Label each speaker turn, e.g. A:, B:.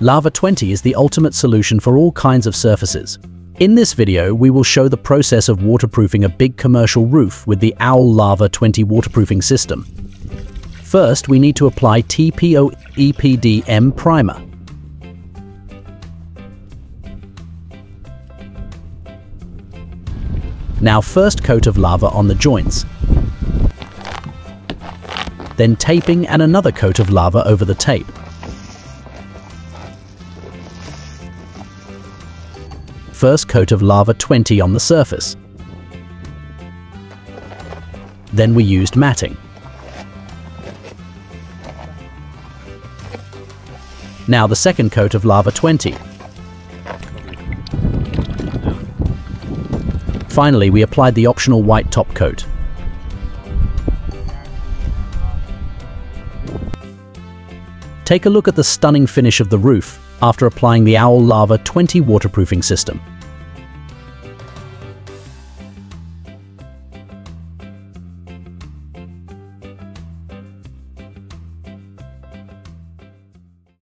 A: Lava 20 is the ultimate solution for all kinds of surfaces. In this video, we will show the process of waterproofing a big commercial roof with the OWL Lava 20 waterproofing system. First, we need to apply TPO EPDM primer. Now first coat of lava on the joints. Then taping and another coat of lava over the tape. First coat of lava 20 on the surface. Then we used matting. Now the second coat of lava 20. Finally, we applied the optional white top coat. Take a look at the stunning finish of the roof after applying the OWL Lava 20 waterproofing system.